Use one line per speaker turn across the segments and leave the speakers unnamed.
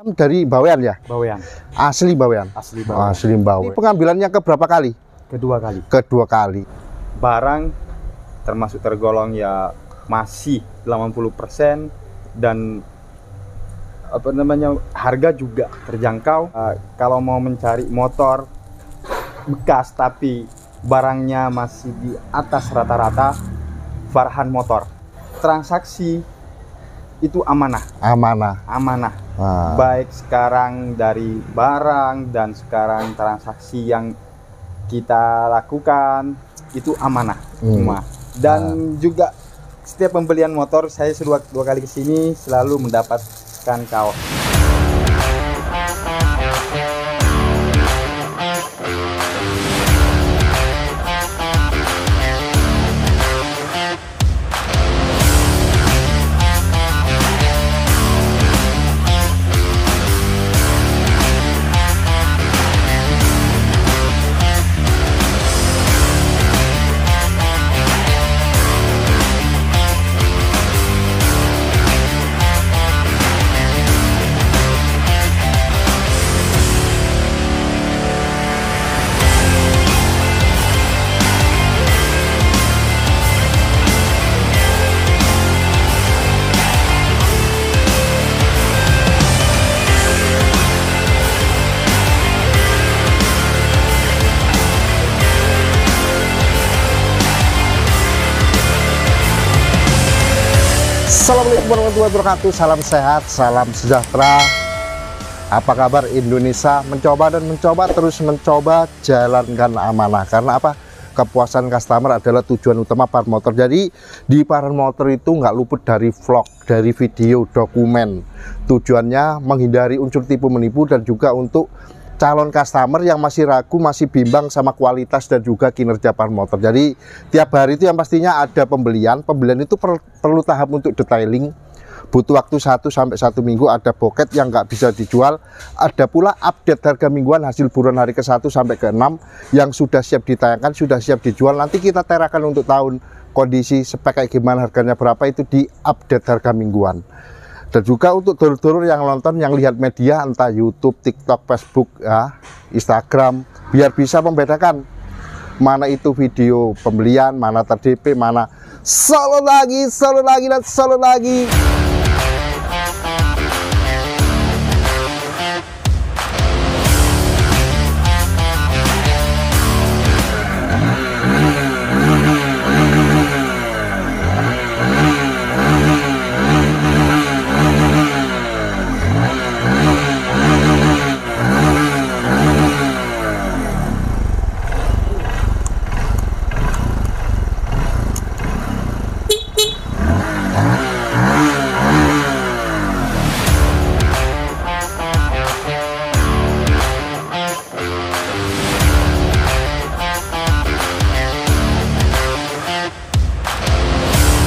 Dari Bawean ya?
Bawean.
Asli Bawean?
Asli Bawean.
Asli Bawean. Ini pengambilannya ke berapa kali?
Kedua kali.
Kedua kali.
Barang termasuk tergolong ya masih 80% dan apa namanya harga juga terjangkau. Uh, kalau mau mencari motor bekas tapi barangnya masih di atas rata-rata, Farhan Motor. Transaksi itu amanah.
Amanah.
Amanah.
Nah.
Baik sekarang dari barang dan sekarang transaksi yang kita lakukan itu amanah
Hmm.
semua. Dan juga setiap pembelian motor saya dua, dua kali ke sini selalu mendapatkan kaos.
Assalamualaikum warahmatullahi wabarakatuh. Salam sehat, salam sejahtera. Apa kabar Indonesia? Mencoba dan mencoba terus mencoba jalankan amanah. Karena apa? Kepuasan customer adalah tujuan utama Par Motor. Jadi di Par Motor itu nggak luput dari vlog, dari video, dokumen. Tujuannya menghindari unsur tipu menipu dan juga untuk calon customer yang masih ragu, masih bimbang sama kualitas dan juga kinerja par motor. Jadi tiap hari itu yang pastinya ada pembelian. Pembelian itu per- perlu tahap untuk detailing. Butuh waktu 1 sampai satu minggu ada boket yang nggak bisa dijual. Ada pula update harga mingguan hasil buruan hari ke-1 sampai ke-6 yang sudah siap ditayangkan, sudah siap dijual. Nanti kita terakan untuk tahun kondisi spek kayak gimana harganya berapa itu di update harga mingguan dan juga untuk dulur-dulur yang nonton yang lihat media entah YouTube, TikTok, Facebook, ya, Instagram biar bisa membedakan mana itu video pembelian, mana terdp, mana solo lagi, solo lagi dan solo lagi.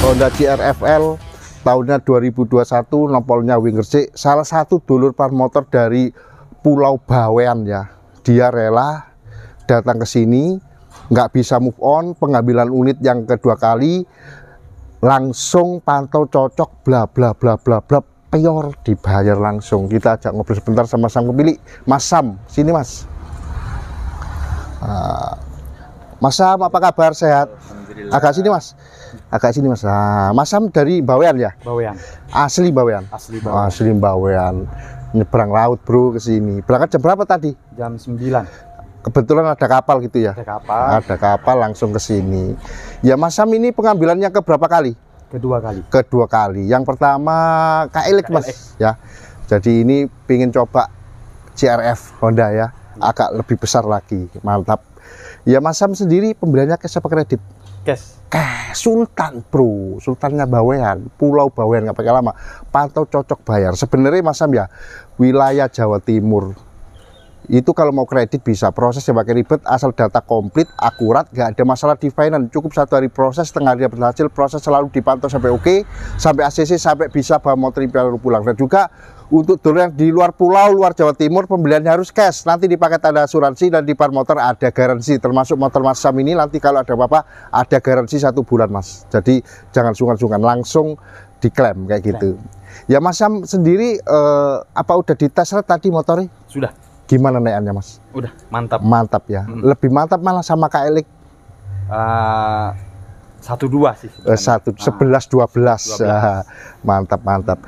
Honda CRFL tahunnya 2021 nopolnya wing Gresik salah satu dulur par motor dari Pulau Bawean ya. Dia rela datang ke sini nggak bisa move on pengambilan unit yang kedua kali langsung pantau cocok bla bla bla bla bla peyor dibayar langsung. Kita ajak ngobrol sebentar sama sang pemilik Mas Sam sini Mas. Ah, Mas Sam apa kabar? Sehat? Agak sini Mas agak sini Mas. Nah, Mas Sam dari Bawean ya?
Bawean.
asli Bawean?
Asli
Oh,
Bawean.
asli Bawean. Nyebrang laut bro ke sini. Berangkat jam berapa tadi?
Jam 9
kebetulan ada kapal gitu ya?
Ada kapal.
ada kapal langsung ke sini. Ya Mas Sam ini pengambilannya ke berapa kali?
Kedua kali.
kedua kali. Yang pertama KLX Mas ya. Jadi ini pingin coba CRF Honda ya. Agak lebih besar lagi. Mantap. Ya Mas Sam sendiri pembeliannya cash apa kredit
Cash.
Cash Sultan bro. Sultannya Bawean Pulau Bawean nggak pakai lama. Pantau cocok bayar. Sebenarnya Mas Sam ya wilayah Jawa Timur. Itu kalau mau kredit bisa. Proses yang pakai ribet asal data komplit akurat nggak ada masalah di finance. Cukup satu hari proses setengah hari berhasil proses selalu dipantau sampai oke sampai ACC sampai bisa bawa motor imperial pulang. Dan juga untuk dulu yang di luar pulau luar Jawa Timur pembeliannya harus cash nanti dipakai tanda asuransi dan di par motor ada garansi termasuk motor Mas Sam ini nanti kalau ada apa-apa ada garansi satu bulan Mas jadi jangan sungkan-sungkan langsung diklaim kayak gitu. Ya Mas Sam sendiri eh, apa udah dites tadi motornya?
Sudah,
Gimana naikannya Mas?
udah mantap.
Mantap ya.
Hmm.
Lebih mantap malah sama KLX
Eh, satu dua sih.
eh,
sebenarnya.
satu
Ah,
sebelas dua belas.
12.
Mantap mantap.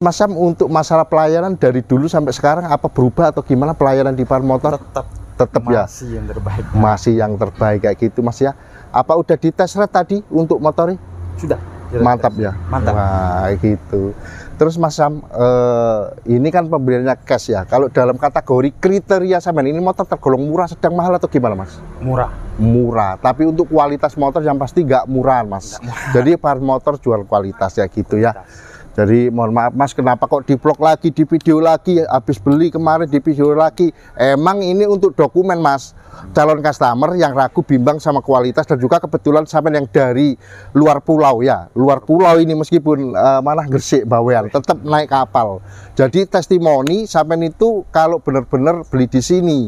Mas Sam untuk masalah pelayanan dari dulu sampai sekarang apa berubah atau gimana pelayanan di par motor?
tetap
Tetap ya
masih yang terbaik.
masih yang terbaik kayak gitu Mas ya. Apa udah dites red tadi untuk motornya?
Sudah.
Mantap ya.
Mantap.
Wah, gitu. Terus Mas Sam, eh, ini kan pembeliannya cash ya. Kalau dalam kategori kriteria sampean ini motor tergolong murah, sedang mahal atau gimana Mas?
Murah.
Murah. Tapi untuk kualitas motor yang pasti nggak murahan Mas. Jadi par motor jual kualitas ya gitu ya. Jadi mohon maaf Mas, kenapa kok di vlog lagi, di video lagi, habis beli kemarin di video lagi. Emang ini untuk dokumen Mas. Calon customer yang ragu bimbang sama kualitas dan juga kebetulan sampai yang dari luar pulau ya. Luar pulau ini meskipun eh, mana Gresik Bawean tetap naik kapal. Jadi testimoni sampai itu kalau benar-benar beli di sini.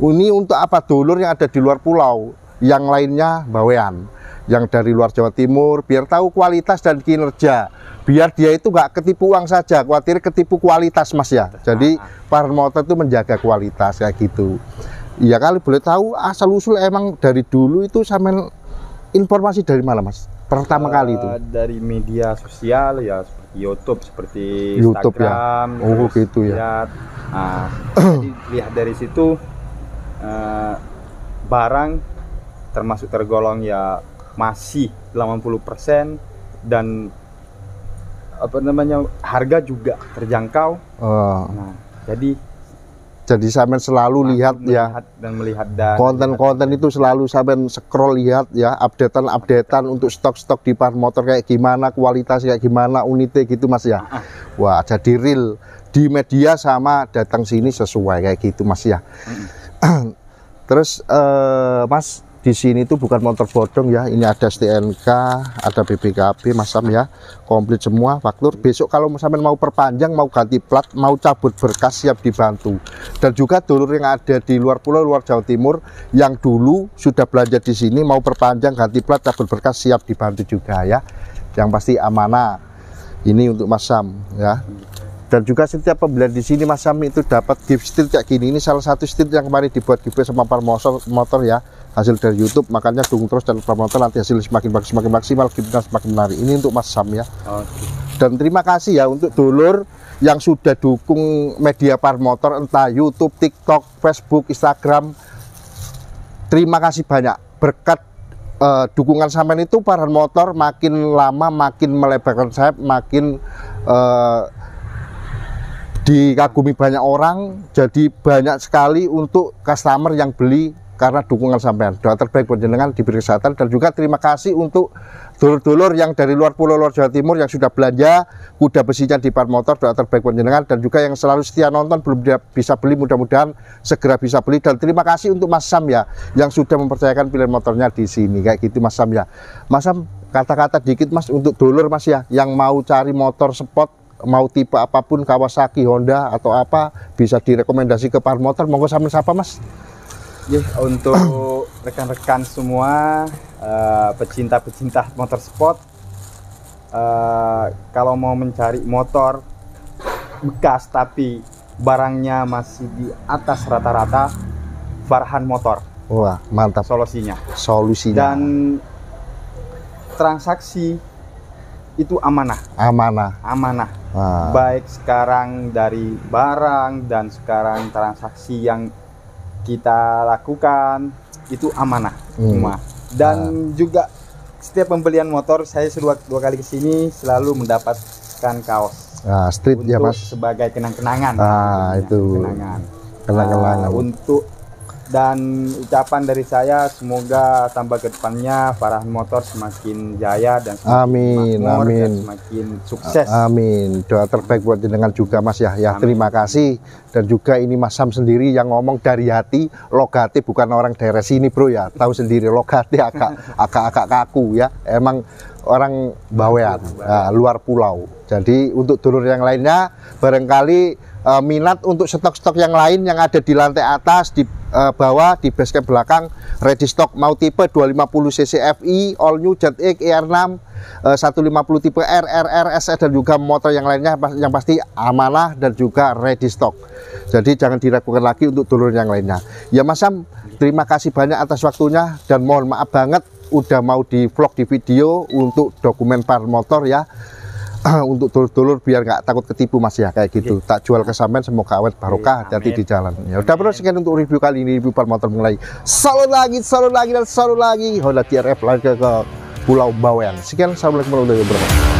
Ini untuk apa dulur yang ada di luar pulau, yang lainnya Bawean yang dari luar Jawa Timur biar tahu kualitas dan kinerja. Biar dia itu nggak ketipu uang saja khawatir ketipu kualitas mas ya. Jadi para motor itu menjaga kualitas kayak gitu. Ya kali boleh tahu asal usul emang dari dulu itu sampai informasi dari mana mas? Pertama
Eh,
kali itu.
dari media sosial ya seperti YouTube seperti
YouTube ya?
Instagram
Oh,
terus
gitu ya.
lihat. Nah, jadi lihat dari situ eh, barang termasuk tergolong ya masih 80% dan apa namanya harga juga terjangkau.
Eh,
nah jadi
jadi sampai selalu lihat ya.
dan melihat dan
konten-konten itu selalu sampai scroll lihat ya updatean-updatean untuk stok-stok di par motor kayak gimana kualitas kayak gimana unitnya gitu mas ya? Wah jadi real. Di media sama datang sini sesuai kayak gitu mas ya? Terus eh, mas di sini tuh bukan motor bodong ya ini ada STNK ada BPKB mas Sam ya. Komplit semua faktur besok kalau sampai mau perpanjang mau ganti plat mau cabut berkas siap dibantu. Dan juga dulur yang ada di luar pulau luar Jawa Timur yang dulu sudah belanja di sini mau perpanjang ganti plat cabut berkas siap dibantu juga ya. Yang pasti amanah ini untuk Mas Sam ya. Dan juga setiap pembelian di sini Mas Sam itu dapat gift steel kayak gini. Ini salah satu steel yang kemarin dibuat giveaway sama motor, motor ya hasil dari YouTube makanya dukung terus dan promotor nanti hasil semakin bagus semakin maksimal giftnya semakin menarik ini untuk Mas Sam ya
Oke.
dan terima kasih ya untuk dulur yang sudah dukung media par motor entah YouTube, TikTok, Facebook, Instagram. Terima kasih banyak berkat eh, dukungan sampean itu para motor makin lama makin melebarkan sayap, makin eh, dikagumi banyak orang, jadi banyak sekali untuk customer yang beli karena dukungan sampean. Doa terbaik buat jenengan diberi kesehatan dan juga terima kasih untuk dulur-dulur yang dari luar pulau luar Jawa Timur yang sudah belanja kuda besinya di Par Motor doa terbaik buat jenengan dan juga yang selalu setia nonton belum bisa beli mudah-mudahan segera bisa beli dan terima kasih untuk Mas Sam ya yang sudah mempercayakan pilihan motornya di sini kayak gitu Mas Sam ya. Mas Sam kata-kata dikit Mas untuk dulur Mas ya yang mau cari motor sport mau tipe apa pun Kawasaki, Honda atau apa bisa direkomendasi ke Par Motor monggo sambil siapa Mas?
Ya, untuk rekan-rekan semua eh, pecinta-pecinta motorsport eh, kalau mau mencari motor bekas tapi barangnya masih di atas rata-rata Farhan Motor
Wah, mantap
solusinya
solusinya.
dan transaksi itu amanah
amanah.
amanah
Wah.
baik sekarang dari barang dan sekarang transaksi yang kita lakukan itu amanah
Hmm.
semua dan juga setiap pembelian motor saya dua, dua kali ke sini selalu mendapatkan kaos
Nah, street
untuk
ya Mas.
sebagai kenang-kenangan
Ah, itu.
kenangan
Kenang-kenangan.
Ah, untuk dan ucapan dari saya semoga tambah ke depannya Farhan Motor semakin jaya dan semakin
Amin,
makmur dan
amin.
semakin sukses
Amin. Doa terbaik buat jenengan juga Mas ya. Ya,
Amin.
terima kasih. Dan juga ini Mas Sam sendiri yang ngomong dari hati, logate bukan orang daerah sini, Bro ya. Tahu sendiri logate agak agak-agak kaku ya. Emang orang bawean, nah, luar pulau. Jadi untuk dulur yang lainnya barangkali eh, minat untuk stok-stok yang lain yang ada di lantai atas di eh, bawah di basecamp belakang ready stock mau tipe 250 cc FI all new ZX ER6 eh, 150 tipe R, RR, dan juga motor yang lainnya yang pasti amanah dan juga ready stock. Jadi jangan diragukan lagi untuk dulur yang lainnya. Ya Mas Sam, terima kasih banyak atas waktunya dan mohon maaf banget udah mau di vlog di video untuk dokumen par motor ya. Untuk dulur-dulur biar nggak takut ketipu mas ya kayak gitu. Tak jual ke sampean semoga awet barokah
Iya,
hati-hati
amin.
di jalan. Ya udah bro sekian untuk review kali ini review motor mulai. Selalu lagi selalu lagi dan selalu lagi. Honda TRF lagi ke, ke Pulau Bawean. Sekian assalamualaikum warahmatullahi wabarakatuh